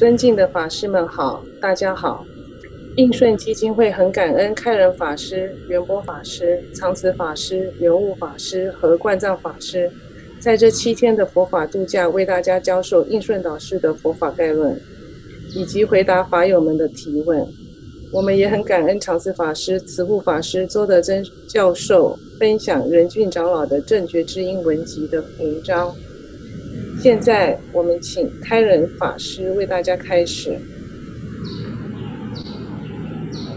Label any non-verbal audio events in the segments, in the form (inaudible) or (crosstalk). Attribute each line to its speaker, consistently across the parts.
Speaker 1: 尊敬的法师们好，大家好。应顺基金会很感恩开仁法师、圆波法师、长慈法师、圆悟法师和冠藏法师，在这七天的佛法度假，为大家教授应顺导师的佛法概论，以及回答法友们的提问。我们也很感恩长慈法师、慈护法师、周德珍教授分享仁俊长老的正觉之音文集的文章。现在我们请开仁法师为大家开始。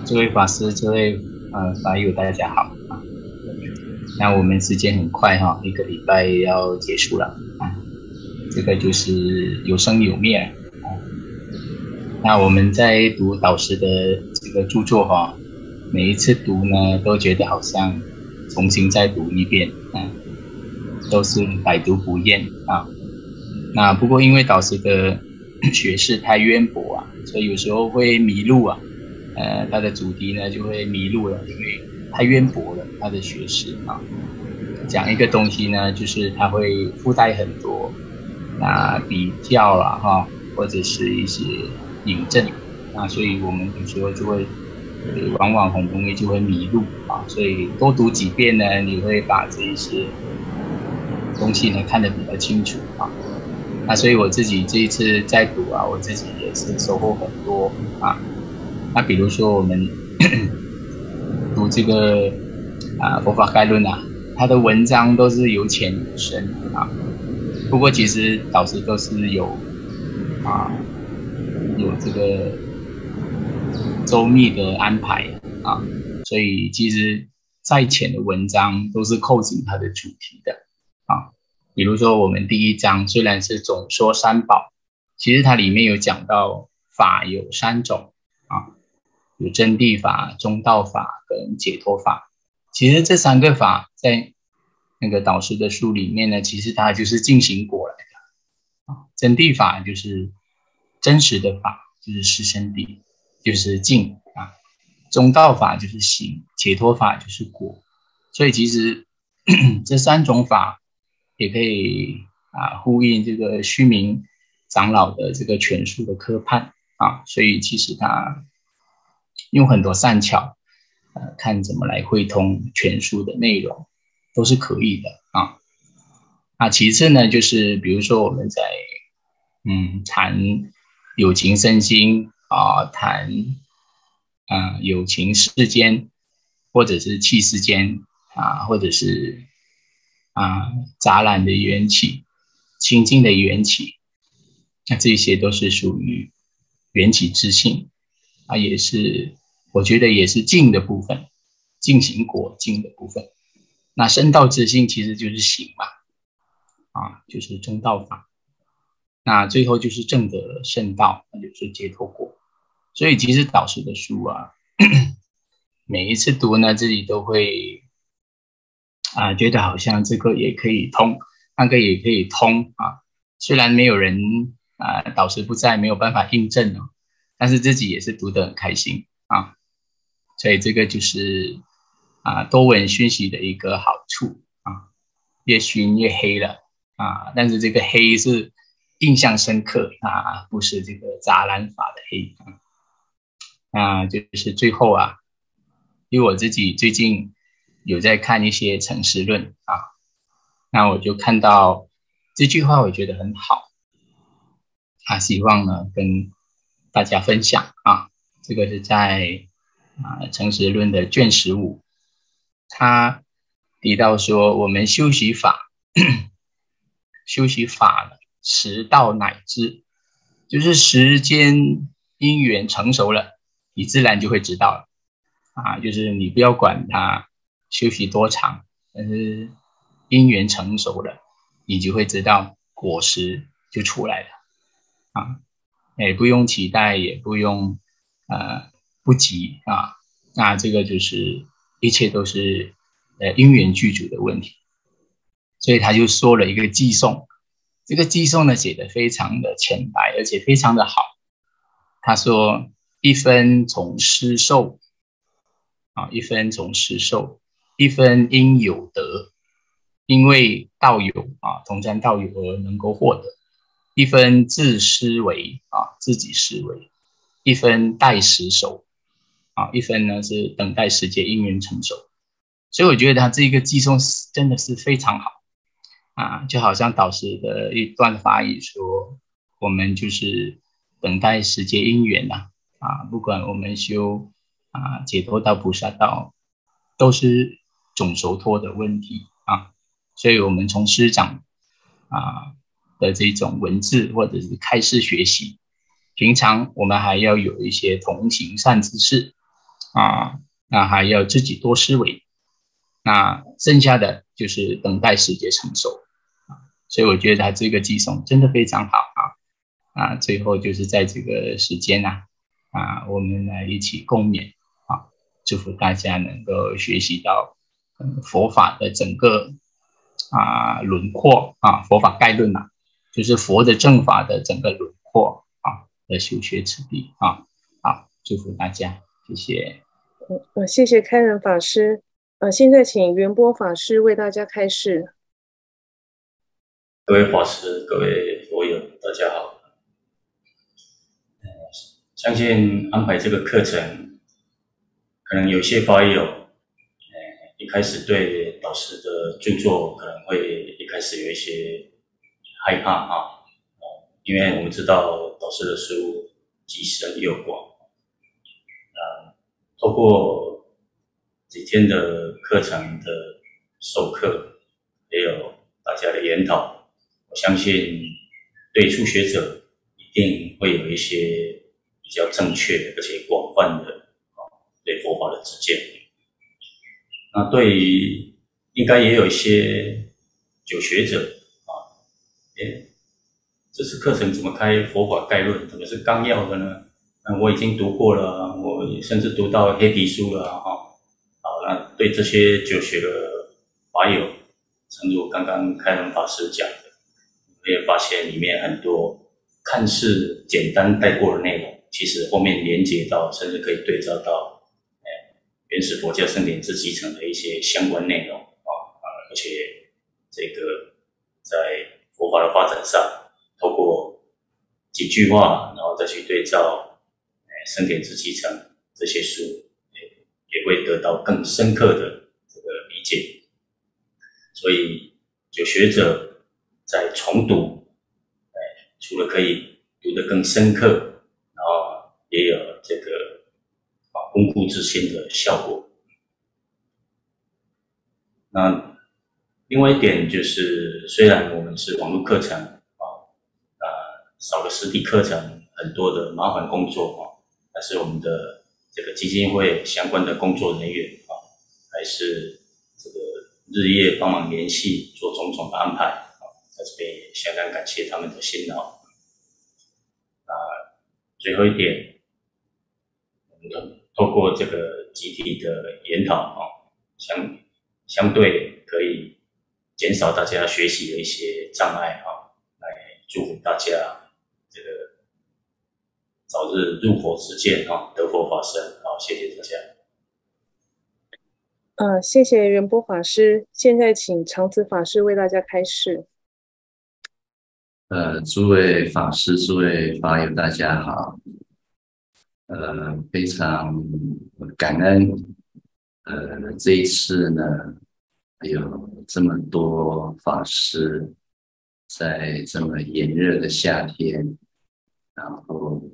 Speaker 2: 这位法师，这位呃法友，大家好。那我们时间很快哈，一个礼拜要结束了啊。这个就是有生有灭啊。那我们在读导师的这个著作哈，每一次读呢，都觉得好像重新再读一遍啊，都是百读不厌啊。那不过因为导师的 (coughs) 学识太渊博啊，所以有时候会迷路啊。呃，他的主题呢就会迷路了，因为太渊博了，他的学识啊，讲一个东西呢，就是他会附带很多啊比较了哈，或者是一些引证啊，所以我们有时候就会往往很容易就会迷路啊，所以多读几遍呢，你会把这一些东西呢看得比较清楚啊。那所以我自己这一次在读啊，我自己也是收获很多啊。那比如说我们 (coughs) 读这个啊佛法概论啊，他的文章都是由浅入深啊。不过其实导师都是有啊有这个周密的安排啊，所以其实再浅的文章都是扣紧它的主题的啊。比如说我们第一章虽然是总说三宝，其实它里面有讲到法有三种啊。有真谛法、中道法跟解脱法，其实这三个法在那个导师的书里面呢，其实它就是进行果来的啊。真谛法就是真实的法，就是实身谛，就是静啊。中道法就是行，解脱法就是果。所以其实 (clears throat) 这三种法也可以啊呼应这个虚名长老的这个全书的科判啊。所以其实他。用很多善巧，呃，看怎么来汇通全书的内容，都是可以的啊。那其次呢，就是比如说我们在嗯谈友情身心啊，谈啊友情世间，或者是气世间啊，或者是啊杂染的缘起、清净的缘起，那这些都是属于缘起之性。啊，也是，我觉得也是静的部分，进行果静的部分。那生道之性其实就是行嘛，啊，就是中道法。那最后就是正德圣道，那就是解脱果。所以其实导师的书啊，(coughs) 每一次读呢，自己都会啊，觉得好像这个也可以通，那个也可以通啊。虽然没有人啊，导师不在，没有办法印证哦。但是自己也是读得很开心啊，所以这个就是啊多闻讯息的一个好处啊，越熏越黑了啊，但是这个黑是印象深刻啊，不是这个杂染法的黑啊，就是最后啊，因为我自己最近有在看一些诚实论啊，那我就看到这句话，我觉得很好，啊，希望呢跟。大家分享啊，这个是在啊《诚实论》的卷十五，他提到说，我们修习法，(coughs) 修习法呢，时到乃至，就是时间因缘成熟了，你自然就会知道了啊，就是你不要管它修习多长，但是因缘成熟了，你就会知道果实就出来了啊。也不用期待，也不用，呃，不急啊。那这个就是一切都是呃因缘具足的问题。所以他就说了一个寄送，这个寄送呢写的非常的浅白，而且非常的好。他说：一分从施受，啊，一分从施受，一分应有得，因为道有啊，同参道有而能够获得。一分自思维啊，自己思维；一分待时手啊，一分呢是等待时间因缘成熟。所以我觉得他这个寄送真的是非常好啊，就好像导师的一段法语说：“我们就是等待时间因缘呐啊，不管我们修啊解脱到菩萨道，都是总熟脱的问题啊。所以，我们从师长啊的这种文字或者是开示学习，平常我们还要有一些同行善知识啊，那还要自己多思维。”那剩下的就是等待时间成熟啊，所以我觉得他这个寄送真的非常好啊啊，最后就是在这个时间呐啊，我们来一起共勉啊，祝福大家能够学习到佛法的整个啊轮廓啊，佛法概论呐，就是佛的正法的整个轮廓啊的修学此地啊，好，祝福大家，谢谢。
Speaker 1: 嗯，谢谢开仁法师。呃，现在请圆波法师为大家开示。
Speaker 3: 各位法师、各位佛友，大家好。相信安排这个课程，可能有些法友，呃，一开始对导师的著作可能会一开始有一些害怕啊，因为我们知道导师的书既深又广，啊，透过。几天的课程的授课，也有大家的研讨，我相信对初学者一定会有一些比较正确而且广泛的啊对佛法的知见。那对于应该也有一些久学者啊，诶，这次课程怎么开佛法概论？怎么是纲要的呢？那我已经读过了，我甚至读到黑皮书了哈。那对这些就学的法友，正如刚刚开文法师讲的，我也发现里面很多看似简单带过的内容，其实后面连接到，甚至可以对照到，原始佛教圣典之集成的一些相关内容啊啊，而且这个在佛法的发展上，透过几句话，然后再去对照，哎，圣典之集成这些书。也会得到更深刻的这个理解，所以有学者在重读，哎，除了可以读得更深刻，然后也有这个啊巩固自信的效果。那另外一点就是，虽然我们是网络课程啊，啊少了实体课程很多的麻烦工作啊，但是我们的。这个基金会相关的工作人员啊，还是这个日夜帮忙联系，做种种的安排啊，在这边也相当感谢他们的辛劳。啊，最后一点，我们透过这个集体的研讨啊，相相对可以减少大家学习的一些障碍啊，来祝福大家这个。早日入佛之见啊，得佛法身好，谢谢大家。
Speaker 1: 呃，谢谢元波法师。现在请长子法师为大家开示。
Speaker 4: 呃，诸位法师、诸位法友，大家好。呃，非常感恩。呃，这一次呢，有这么多法师在这么炎热的夏天，然后。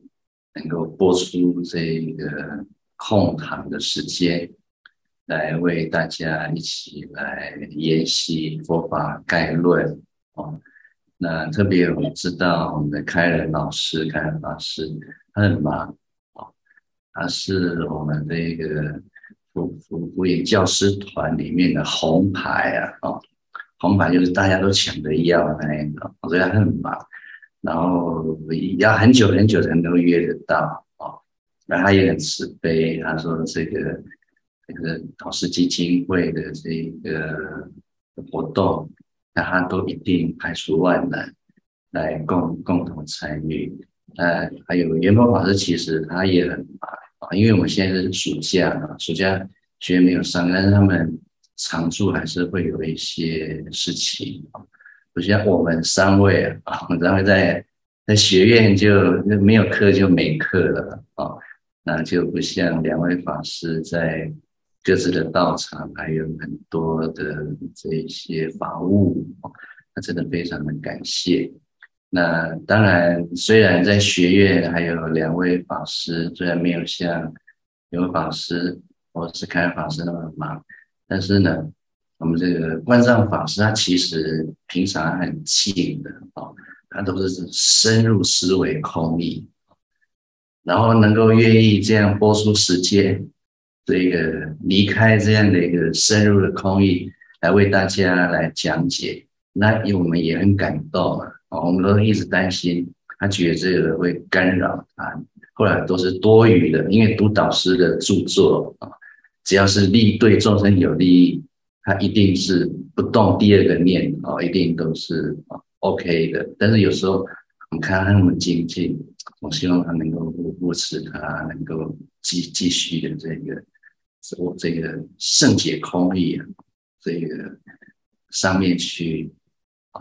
Speaker 4: 能够播出这个空堂的时间，来为大家一起来研习佛法概论哦。那特别我们知道，我们的开仁老师、开仁法师他很忙，他是我们这个福福福音教师团里面的红牌啊哦，红牌就是大家都抢着要那一种，所以他很忙。然后要很久很久才能够约得到哦，那他也很慈悲，他说这个这个导师基金会的这个活动，那他都一定排除万难来共共同参与。呃，还有元宝法师，其实他也很，因为我们现在是暑假嘛，暑假学员没有上，但是他们常驻还是会有一些事情啊。首先，我们三位啊，我们三位在那学院就没有课就没课了啊，那就不像两位法师在各自的道场还有很多的这些法务，那真的非常的感谢。那当然，虽然在学院还有两位法师，虽然没有像两位法师或是开法师那么忙，但是呢，我们这个观藏法师他其实平常很静的哦，他都是深入思维空义，然后能够愿意这样播出时间，这个离开这样的一个深入的空义来为大家来讲解，那我们也很感动啊。哦，我们都一直担心，他觉得这个会干扰他。后来都是多余的，因为读导师的著作啊，只要是利对众生有利益，他一定是不动第二个念哦，一定都是 OK 的。但是有时候我们看他那么精进，我希望他能够扶持他，能够继继续的这个我这个圣解空义啊，这个上面去。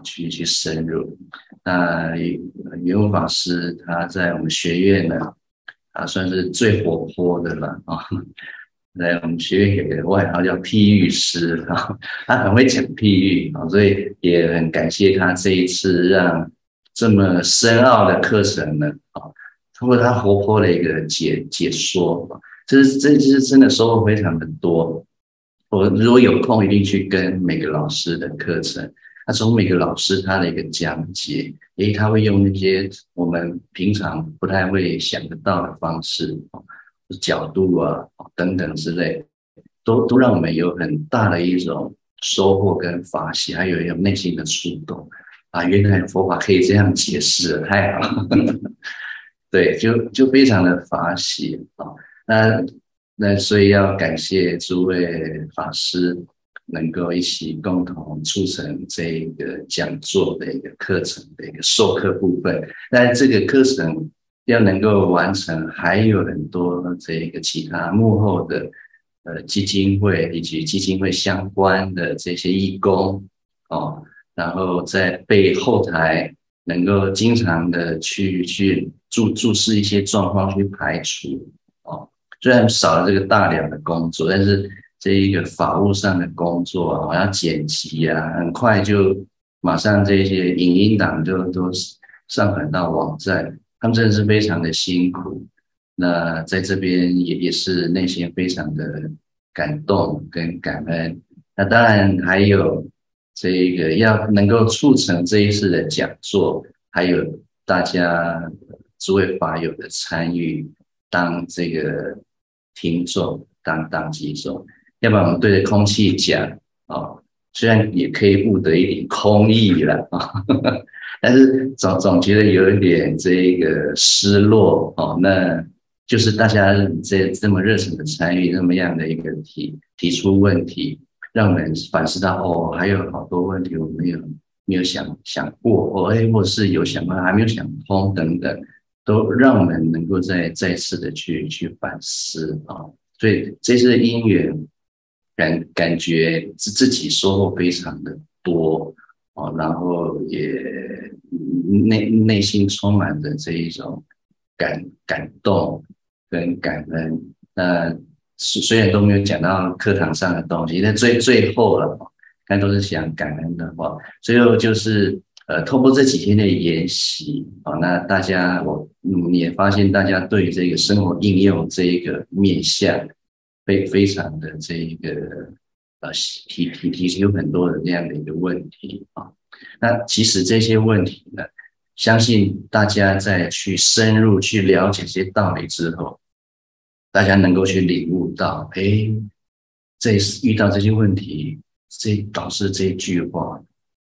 Speaker 4: 去去深入，那圆悟法师他在我们学院呢，他算是最活泼的了啊，(laughs) 在我们学院有个外号叫譬喻师啊，(laughs) 他很会讲譬喻啊，所以也很感谢他这一次让这么深奥的课程呢啊，通过他活泼的一个解解说，这是这是真的收获非常的多。我如果有空，一定去跟每个老师的课程。他从每个老师他的一个讲解，诶，他会用那些我们平常不太会想得到的方式，角度啊等等之类，都都让我们有很大的一种收获跟发现，还有一种内心的触动啊！原来佛法可以这样解释，太好，(laughs) 对，就就非常的发喜啊！那那所以要感谢诸位法师。能够一起共同促成这一个讲座的一个课程的一个授课部分，那这个课程要能够完成，还有很多这个其他幕后的呃基金会以及基金会相关的这些义工哦，然后在背后台能够经常的去去注注视一些状况去排除哦，虽然少了这个大量的工作，但是。这一个法务上的工作啊，我要剪辑啊，很快就马上这些影音档就都上传到网站，他们真的是非常的辛苦。那在这边也也是内心非常的感动跟感恩。那当然还有这一个要能够促成这一次的讲座，还有大家诸位法友的参与，当这个听众，当当机众。要不然我们对着空气讲啊，虽然也可以悟得一点空意了啊，(laughs) 但是总总觉得有一点这个失落哦。那就是大家这这么热诚的参与，这么样的一个提提出问题，让我们反思到哦，还有好多问题我没有没有想想过，哦哎，或是有想过还没有想通等等，都让我们能够再再次的去去反思啊。所以这次的因缘。感感觉自自己收获非常的多哦，然后也内内心充满着这一种感感动跟感恩。那虽虽然都没有讲到课堂上的东西，但最最后了，但都是想感恩的话。最后就是呃，透过这几天的研习啊，那大家我嗯也发现大家对这个生活应用这一个面向。非非常的这一个呃提提提出很多的这样的一个问题啊，那其实这些问题呢，相信大家在去深入去了解这些道理之后，大家能够去领悟到，哎，这遇到这些问题，这导师这一句话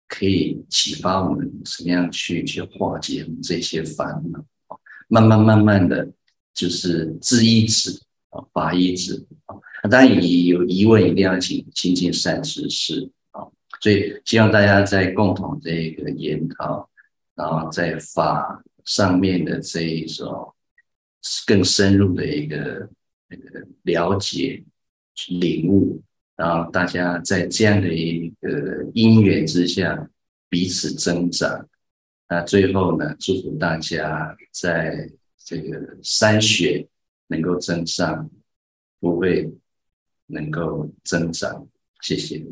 Speaker 4: 可以启发我们怎么样去去化解这些烦恼，慢慢慢慢的就是知一治。啊，法医子啊，当然你有疑问一定要请亲近善知识啊，所以希望大家在共同这个研讨，然后在法上面的这一种更深入的一个那个了解、领悟，然后大家在这样的一个因缘之下彼此增长，那最后呢，祝福大家在这个三学能够增上，不会能够增长。谢谢。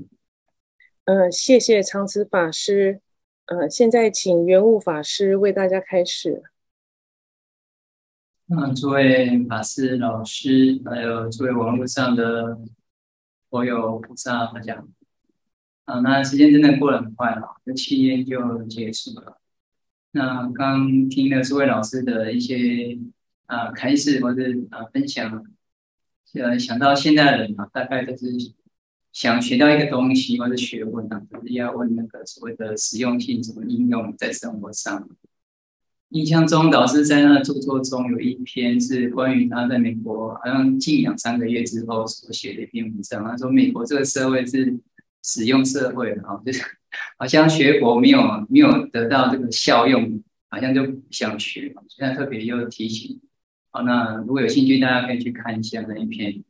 Speaker 1: 嗯，谢谢长慈法师。呃，现在请圆悟法师为大家开始。
Speaker 5: 那诸位法师、老师，还有诸位网络上的所有菩萨，大家啊，那时间真的过得很快了，这七天就结束了。那刚听了诸位老师的一些啊开示或者啊分享，呃，想到现在的人啊，大概都是想学到一个东西或者学问啊，就是要问那个所谓的实用性怎么应用在生活上。印象中，导师在那著作中有一篇是关于他在美国好像近两三个月之后所写的一篇文章。他说，美国这个社会是使用社会啊，就是好像学佛没有没有得到这个效用，好像就不想学。现在特别又提醒，那如果有兴趣，大家可以去看一下那一篇。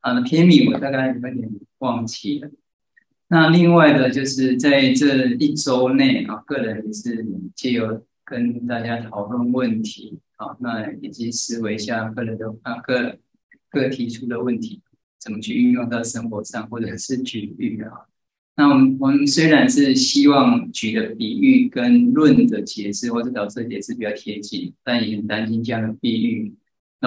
Speaker 5: 啊，那篇名我大概有点忘记了。那另外的就是在这一周内啊，个人也是借由。跟大家讨论问题，好，那以及思维一下个人的啊个各提出的问题，怎么去运用到生活上，或者是举例啊。那我们我们虽然是希望举的比喻跟论的解释或者导致解释比较贴近，但也很担心这样的比喻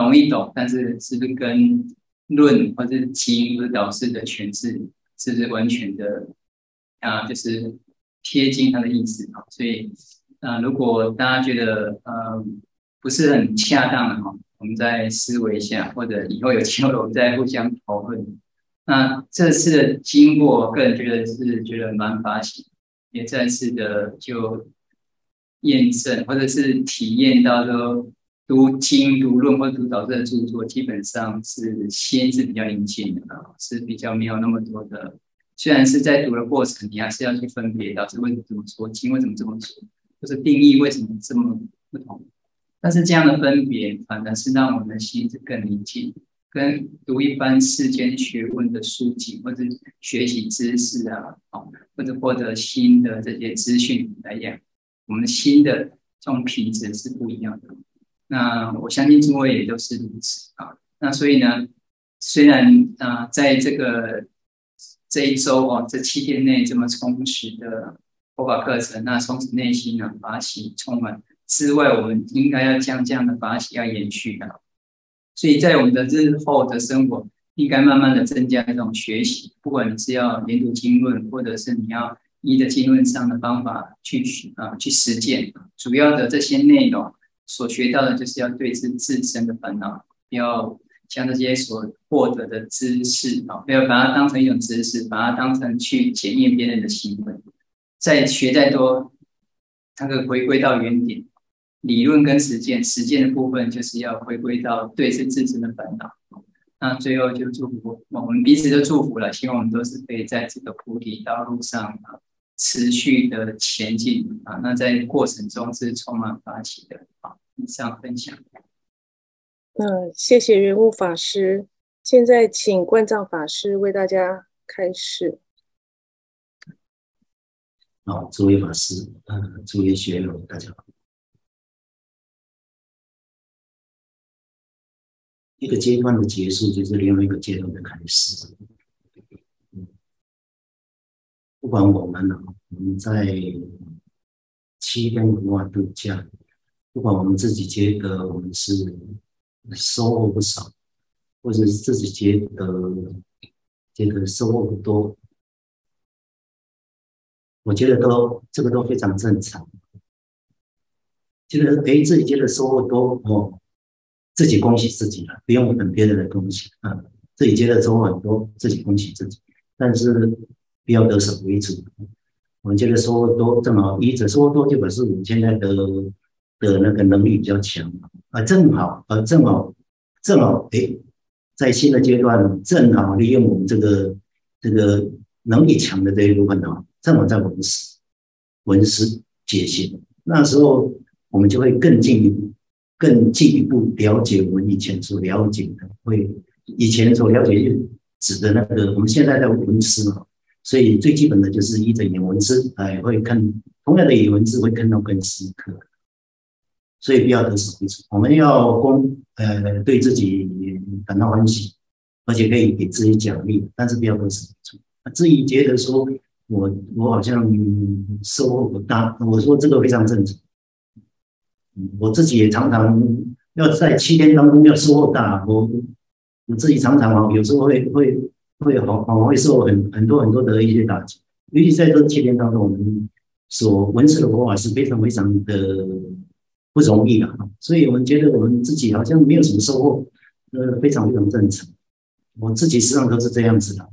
Speaker 5: 容易懂，但是是不是跟论或者经或者导师的诠释是不是完全的啊，就是贴近他的意思啊？所以。那如果大家觉得呃不是很恰当的哈，我们再思维一下，或者以后有机会我们再互相讨论。那这次的经过，我个人觉得是觉得蛮发喜，也再次的就验证或者是体验到说，读经、读论或读导致的著作，基本上是心是比较宁静的，是比较没有那么多的。虽然是在读的过程，你还是要去分别导致为什么这么说，经为什么这么说。就是定义为什么这么不同，但是这样的分别反而是让我们的心是更宁静，跟读一般世间学问的书籍或者学习知识啊，好或者获得新的这些资讯来讲，我们心的这种品质是不一样的。那我相信诸位也都是如此啊。那所以呢，虽然啊，在这个这一周哦，这七天内这么充实的。佛法课程，那从此内心呢法喜充满之外，我们应该要将这样的法喜要延续的。所以在我们的日后的生活，应该慢慢的增加这种学习。不管你是要研读经论，或者是你要依着经论上的方法去啊去实践，主要的这些内容所学到的，就是要对治自身的烦恼，要将这些所获得的知识啊，不要把它当成一种知识，把它当成去检验别人的行为。再学再多，它可回归到原点，理论跟实践，实践的部分就是要回归到对治自身的烦恼。那最后就祝福我们彼此都祝福了，希望我们都是可以在这个菩提道路上持续的前进啊。那在过程中是充满发起的。啊，以上分享。
Speaker 1: 那，谢谢圆悟法师。现在请观藏法师为大家开示。
Speaker 6: 好，诸位法师，呃，诸位学友，大家好。一个阶段的结束，就是另外一个阶段的开始。不不管我们呢，我们在七天文化度假，不管我们自己觉得我们是收获不少，或者是自己觉得觉得收获不多。我觉得都这个都非常正常，觉得哎自己觉得收获多哦，自己恭喜自己了，不用等别人的恭喜啊。自己觉得收获很多，自己恭喜自己，但是不要得手为主。我们觉得说多正好，一者说多就表示我们现在的的那个能力比较强啊，正好啊正好正好哎，在新的阶段正好利用我们这个这个能力强的这一部分呢。正好在文思、文史解析，那时候我们就会更进一步、更进一步了解我们以前所了解的，会以前所了解就指的那个，我们现在在文思嘛，所以最基本的就是依着眼文字，哎，会看同样的眼文字会看到更深刻。所以不要得手为主，我们要公呃对自己感到欢喜，而且可以给自己奖励，但是不要得手为主。至于觉得说我我好像收获不大，我说这个非常正常。我自己也常常要在七天当中要收获大，我我自己常常啊有时候会会会好好会受很很多很多的一些打击，尤其在这七天当中，我们所闻思的佛法是非常非常的。不容易的哈，所以我们觉得我们自己好像没有什么收获，呃，非常非常正常。我自己实际上都是这样子的，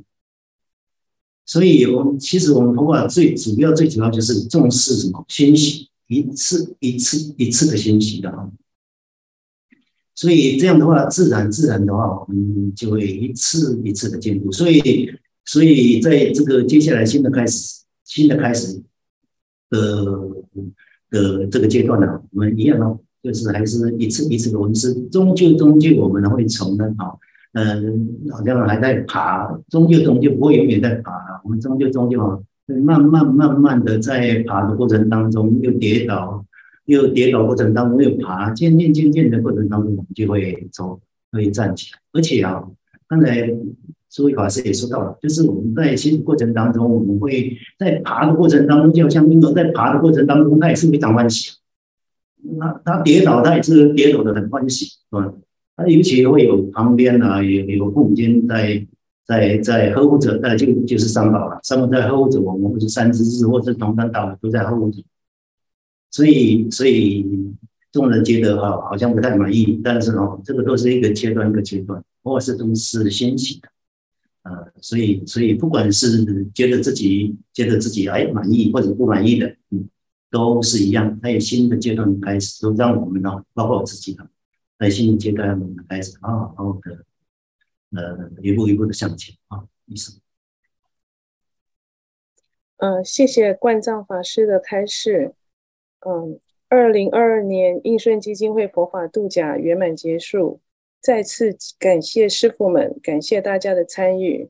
Speaker 6: 所以我们其实我们佛法最主要、最主要就是重视什么？欣喜，一次一次一次的欣喜的哈。所以这样的话，自然自然的话，我们就会一次一次的进步。所以，所以在这个接下来新的开始、新的开始的。的这个阶段呢，我们一样哦，就是还是一次一次的文字，终究终究我们会从呢，啊，嗯，好像还在爬，终究终究不会永远在爬，我们终究终究啊，慢慢慢慢的在爬的过程当中又跌倒，又跌倒过程当中又爬，渐渐渐渐的过程当中，我们就会走，会站起来，而且啊，刚才。诸位法师也说到了，就是我们在行过程当中，我们会在爬的过程当中，就像婴儿在爬的过程当中，他也是非常欢喜。他他跌倒，他也是跌倒的很欢喜，是吧？他尤其会有旁边啊，有有父母亲在在在呵护着，那就就是三宝了。三宝在呵护着我们，或者三知识，或者同三道都在呵护着。所以所以众人觉得哈，好像不太满意，但是哦，这个都是一个阶段一个阶段，或是都是先行的。呃，所以，所以不管是觉得自己觉得自己哎满意或者不满意的，嗯，都是一样。在新的阶段开始，都让我们呢，包括我自己呢，在新的阶段我们开始好好的，呃，一步一步的向前啊，意思。
Speaker 1: 呃，谢谢冠藏法师的开示。嗯，二零二二年应顺基金会佛法度假圆满结束。再次感谢师傅们，感谢大家的参与。